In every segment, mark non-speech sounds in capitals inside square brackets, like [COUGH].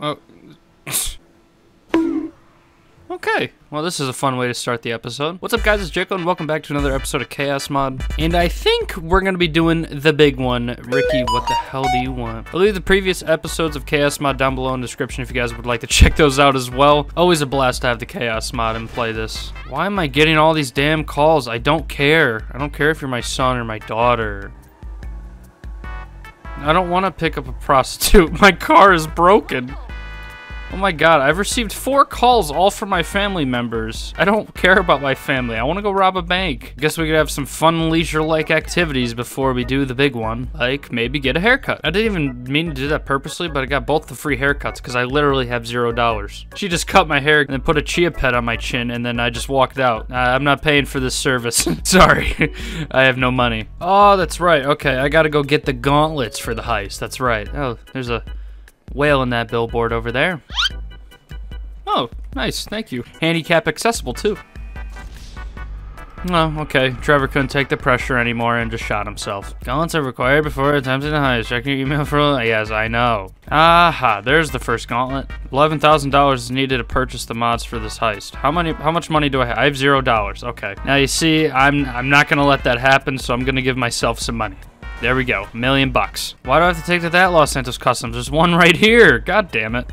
Oh. [LAUGHS] Okay, well this is a fun way to start the episode. What's up guys, it's Jaco and welcome back to another episode of Chaos Mod. And I think we're gonna be doing the big one. Ricky, what the hell do you want? I'll leave the previous episodes of Chaos Mod down below in the description if you guys would like to [LAUGHS] check those out as well. Always a blast to have the Chaos Mod and play this. Why am I getting all these damn calls? I don't care. I don't care if you're my son or my daughter. I don't want to pick up a prostitute. [LAUGHS] My car is broken. Oh my god, I've received four calls all from my family members. I don't care about my family. I want to go rob a bank. Guess we could have some fun leisure-like activities before we do the big one. Like, maybe get a haircut. I didn't even mean to do that purposely, but I got both the free haircuts because I literally have zero dollars. She just cut my hair and then put a chia pet on my chin and then I just walked out. Uh, I'm not paying for this service. [LAUGHS] Sorry. [LAUGHS] I have no money. Oh, that's right. Okay, I gotta go get the gauntlets for the heist. That's right. Oh, there's a whale in that billboard over there. Oh, nice, thank you. Handicap accessible too. Oh, okay. Trevor couldn't take the pressure anymore and just shot himself. Gauntlets are required before attempting the heist. Check your email for... Yes, I know. Aha, there's the first gauntlet. $11,000 is needed to purchase the mods for this heist. How many? How much money do I have? I have zero dollars. Okay. Now you see, I'm I'm not gonna let that happen, so I'm gonna give myself some money. There we go. Million bucks. Why do I have to take to that Los Santos Customs? There's one right here. God damn it.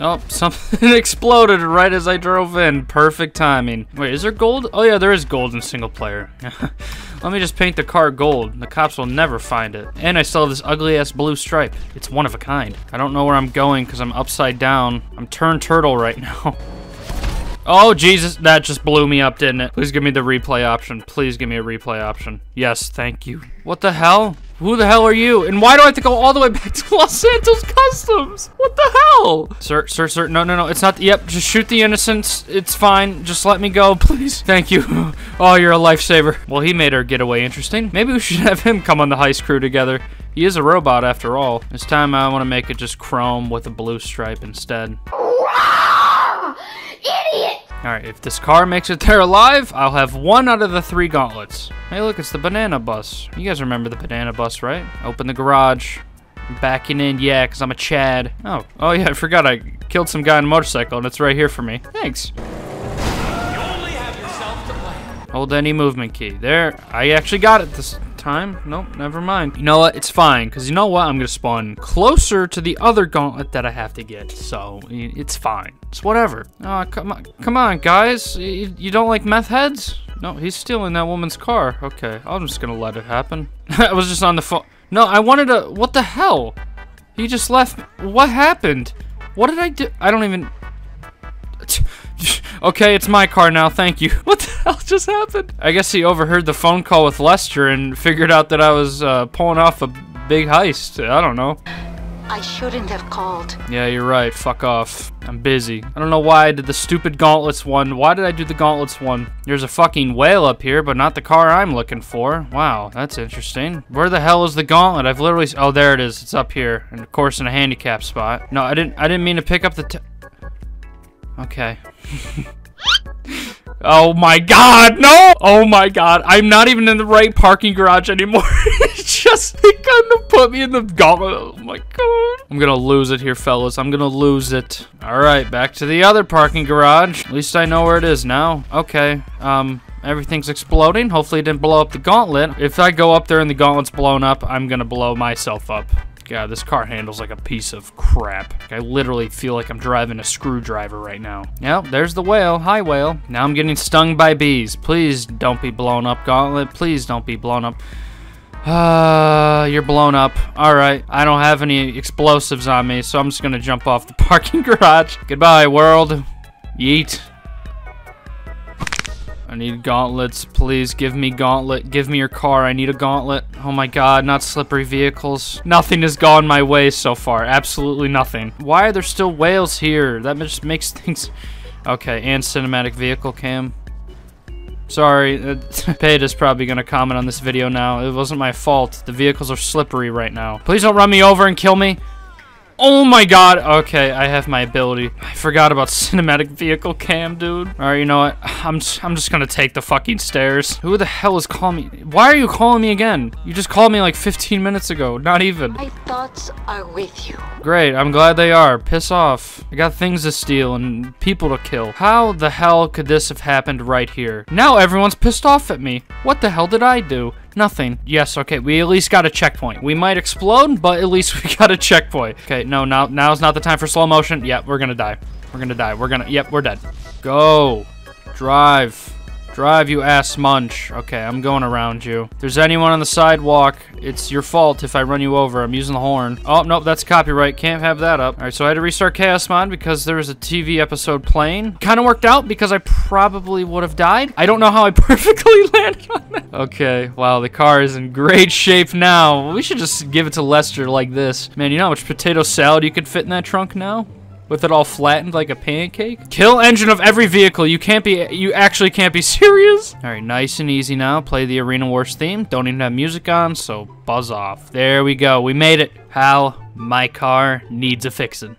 Oh, something [LAUGHS] exploded right as I drove in. Perfect timing. Wait, is there gold? Oh yeah, there is gold in single player. [LAUGHS] Let me just paint the car gold. The cops will never find it. And I still have this ugly ass blue stripe. It's one of a kind. I don't know where I'm going because I'm upside down. I'm turned turtle right [LAUGHS] now. Oh, Jesus, that just blew me up, didn't it? Please give me the replay option. Please give me a replay option. Yes, thank you. What the hell? Who the hell are you? And why do I have to go all the way back [LAUGHS] to Los Santos Customs? What the hell? Sir, sir, sir, no, no, no, it's not, yep, just shoot the innocents. It's fine. Just let me go, [LAUGHS] please. Thank you. [LAUGHS] Oh, you're a lifesaver. Well, he made our getaway interesting. Maybe we should have him come on the heist crew together. He is a robot after all. This time I want to make it just chrome with a blue stripe instead. Alright, if this car makes it there alive, I'll have one out of the three gauntlets. Hey look, it's the banana bus. You guys remember the banana bus, right? Open the garage. I'm backing in, yeah, because I'm a Chad. Oh, oh yeah, I forgot I killed some guy on a motorcycle and it's right here for me. Thanks. Hold any movement key. There, I actually got it this time. Nope, never mind. You know what? It's fine, because you know what? I'm going to spawn closer to the other gauntlet that I have to get, so it's fine. It's whatever. Oh, come on, come on, guys. You, you don't like meth heads? No, he's stealing that woman's car. Okay, I'm just going to let it happen. [LAUGHS] I was just on the phone. No, I wanted to... What the hell? He just left. What happened? What did I do? I don't even... [LAUGHS] Okay, it's my car now, thank you. [LAUGHS] What the hell just happened? I guess he overheard the phone call with Lester and figured out that I was uh, pulling off a big heist. I don't know. I shouldn't have called. Yeah, you're right. Fuck off. I'm busy. I don't know why I did the stupid gauntlets one. Why did I do the gauntlets one? There's a fucking whale up here, but not the car I'm looking for. Wow, that's interesting. Where the hell is the gauntlet? I've literally... Oh, there it is. It's up here. And of course in a handicap spot. No, I didn't I didn't mean to pick up the... Okay. [LAUGHS] oh my god, no! Oh my god, I'm not even in the right parking garage anymore. [LAUGHS] just they kind of put me in the gauntlet. Oh my god. I'm gonna lose it here, fellas. I'm gonna lose it. Alright, back to the other parking garage. At least I know where it is now. Okay, um... Everything's exploding. Hopefully it didn't blow up the gauntlet. If I go up there and the gauntlet's blown up, I'm gonna blow myself up. God, this car handles like a piece of crap. I literally feel like I'm driving a screwdriver right now. Yep, there's the whale. Hi, whale. Now I'm getting stung by bees. Please don't be blown up, Gauntlet. Please don't be blown up. Uh, [SIGHS] you're blown up. Alright, I don't have any explosives on me, so I'm just gonna jump off the [LAUGHS] parking garage. Goodbye, world. Yeet. I need gauntlets. Please give me gauntlet. Give me your car. I need a gauntlet. Oh my god, not slippery vehicles. Nothing has gone my way so far. Absolutely nothing. Why are there still whales here? That just makes [LAUGHS] things... Okay, and cinematic vehicle cam. Sorry, uh, [LAUGHS] is probably gonna comment on this video now. It wasn't my fault. The vehicles are slippery right now. Please don't run me over and kill me. Oh my god. Okay, I have my ability. I forgot about [LAUGHS] cinematic vehicle cam, dude. All right, you know what? I'm just, I'm just gonna take the fucking stairs. Who the hell is calling me? Why are you calling me again? You just called me like 15 minutes ago. Not even. My thoughts are with you. Great, I'm glad they are. Piss off. I got things to steal and people to kill. How the hell could this have happened right here? Now everyone's pissed off at me. What the hell did I do? Nothing. Yes, okay, we at least got a checkpoint. We might explode, but at least [LAUGHS] we got a checkpoint. Okay, no, now now's not the time for slow motion. Yep, we're gonna die. We're gonna die. We're gonna, yep, we're dead. Go. Drive. Drive, you ass munch. Okay, I'm going around you. If there's anyone on the sidewalk, it's your fault if I run you over. I'm using the horn. Oh, nope, that's copyright. Can't have that up. All right, so I had to restart Chaos Mod because there was a TV episode playing. Kind of worked out because I probably would have died. I don't know how I [LAUGHS] perfectly landed on that. Okay, wow, the car is in great shape now. We should just give it to Lester like this. Man, you know how much potato salad you could fit in that trunk now? With it all flattened like a pancake. Kill engine of every vehicle. You can't be, you actually can't be [LAUGHS] serious. All right, nice and easy now. Play the Arena Wars theme. Don't even have music on, so buzz off. There we go. We made it. Hal, my car needs a fixin'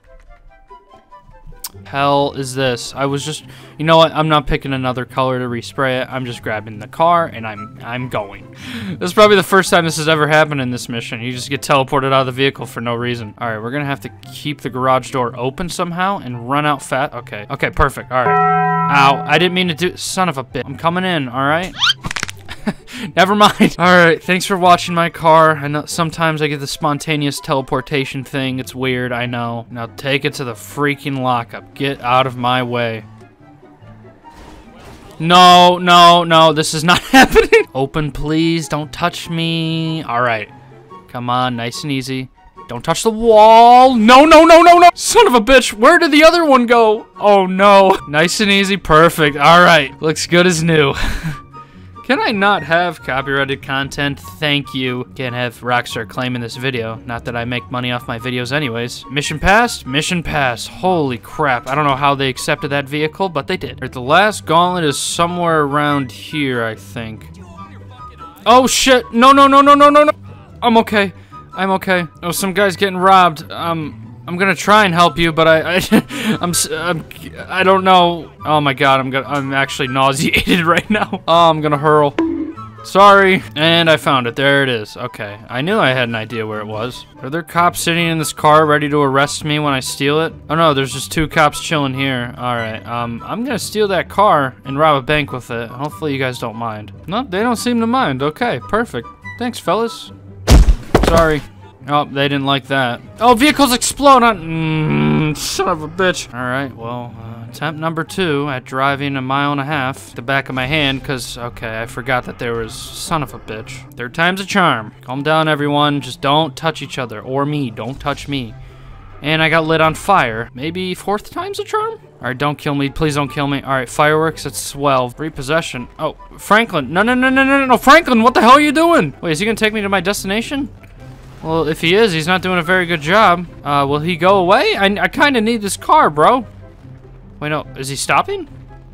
hell is this? I was just, you know what? I'm not picking another color to respray it. I'm just grabbing the car and I'm I'm going. [LAUGHS] this is probably the first time this has ever happened in this mission. You just get teleported out of the vehicle for no reason. All right, we're gonna have to keep the garage door open somehow and run out fast. Okay, okay, perfect. All right. Ow, I didn't mean to do, son of a bitch. I'm coming in, all right? [LAUGHS] Never mind. Alright, thanks for watching my car. I know sometimes I get the spontaneous teleportation thing. It's weird, I know. Now take it to the freaking lockup. Get out of my way. No, no, no, this is not [LAUGHS] happening. Open, please. Don't touch me. Alright. Come on, nice and easy. Don't touch the wall. No, no, no, no, no. Son of a bitch. Where did the other one go? Oh, no. [LAUGHS] Nice and easy. Perfect. All right. Looks good as new. Can I not have copyrighted content? Thank you. Can't have Rockstar claiming this video. Not that I make money off my videos anyways. Mission passed? Mission passed. Holy crap. I don't know how they accepted that vehicle, but they did. The last gauntlet is somewhere around here, I think. Oh shit. No, no, no, no, no, no, no. I'm okay. I'm okay. Oh, some guy's getting robbed. Um, I'm gonna try and help you, but I, I [LAUGHS] I'm, I'm, I don't know. Oh my god, I'm gonna, I'm actually nauseated [LAUGHS] right now. Oh, I'm gonna hurl. Sorry. And I found it. There it is. Okay. I knew I had an idea where it was. Are there cops sitting in this car ready to arrest me when I steal it? Oh no, there's just two cops chilling here. Alright, um, I'm gonna steal that car and rob a bank with it. Hopefully you guys don't mind. No, they don't seem to mind. Okay, perfect. Thanks, fellas. Sorry. Oh, they didn't like that. Oh, vehicles explode on- mm, son of a bitch. Alright, well, uh, attempt number two at driving a mile and a half. The back of my hand, because, okay, I forgot that there was- son of a bitch. Third time's a charm. Calm down, everyone. Just don't touch each other. Or me. Don't touch me. And I got lit on fire. Maybe fourth time's a charm? Alright, don't kill me. Please don't kill me. Alright, fireworks at 12. Repossession. Oh, Franklin. No, no, no, no, no, no. Franklin, what the hell are you doing? Wait, is he gonna take me to my destination? Well, if he is, he's not doing a very good job. Uh, will he go away? I, I kind of need this car, bro. Wait, no. Is he stopping?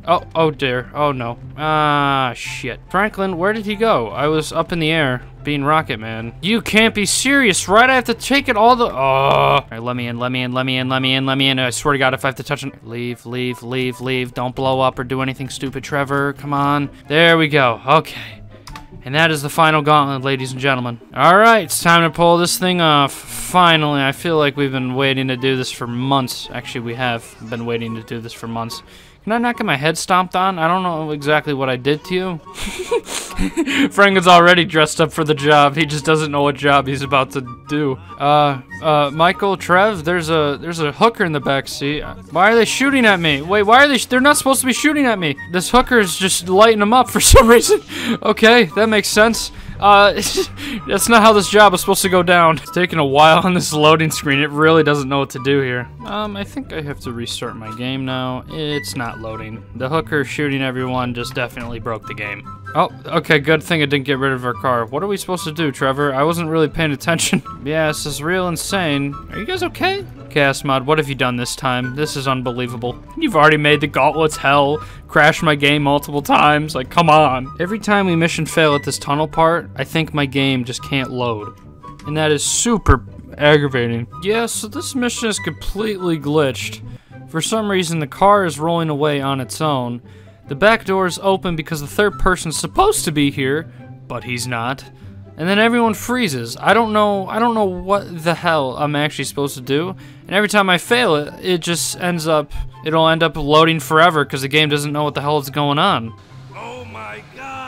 Oh, oh dear. Oh no. Ah, shit. Franklin, where did he go? I was up in the air, being Rocket Man. You can't be serious, right? I have to take it all the- Oh. All right, let me in, let me in, let me in, let me in, let me in. I swear to God, if I have to touch it- Leave, leave, leave, leave. Don't blow up or do anything stupid, Trevor. Come on. There we go. Okay. And that is the final gauntlet, ladies and gentlemen. Alright, it's time to pull this thing off. Finally, I feel like we've been waiting to do this for months. Actually, we have been waiting to do this for months. Can I not get my head stomped on? I don't know exactly what I did to you. [LAUGHS] Frank is already dressed up for the job. He just doesn't know what job he's about to do. Uh, uh, Michael, Trev, there's a there's a hooker in the back seat. Why are they shooting at me? Wait, why are they? they're not supposed to be shooting at me. This hooker is just lighting them up for [LAUGHS] some reason. okay, that makes sense. Uh, [LAUGHS] that's not how this job is supposed to go down. It's taking a while on this loading screen. It really doesn't know what to do here. Um, I think I have to restart my game now. It's not loading. The hooker shooting everyone just definitely broke the game. Oh, okay, good thing I didn't get rid of our car. What are we supposed to do, Trevor? I wasn't really paying attention. [LAUGHS] yeah, this is real insane. Are you guys okay? Chaos Mod, what have you done this time? This is unbelievable. You've already made the gauntlets hell, crashed my game multiple times, like, come on. Every time we mission fail at this tunnel part, I think my game just can't load. And that is super aggravating. Yeah, so this mission is completely glitched. For some reason, the car is rolling away on its own. The back door is open because the third person's supposed to be here, but he's not. And then everyone freezes. I don't know. I don't know what the hell I'm actually supposed to do. And every time I fail it, it just ends up. It'll end up loading forever because the game doesn't know what the hell is going on. Oh my god!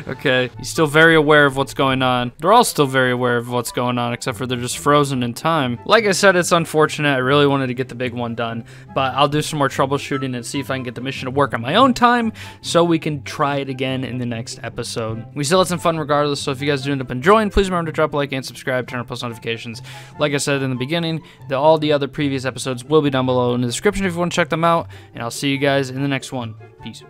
[LAUGHS] Okay, he's still very aware of what's going on. They're all still very aware of what's going on, except for they're just frozen in time. Like I said, it's unfortunate. I really wanted to get the big one done, but I'll do some more troubleshooting and see if I can get the mission to work on my own time so we can try it again in the next episode. We still had some fun regardless, so if you guys do end up enjoying, please remember to drop a like and subscribe, turn on post notifications. Like I said in the beginning, the, all the other previous episodes will be down below in the description if you want to check them out, and I'll see you guys in the next one. Peace.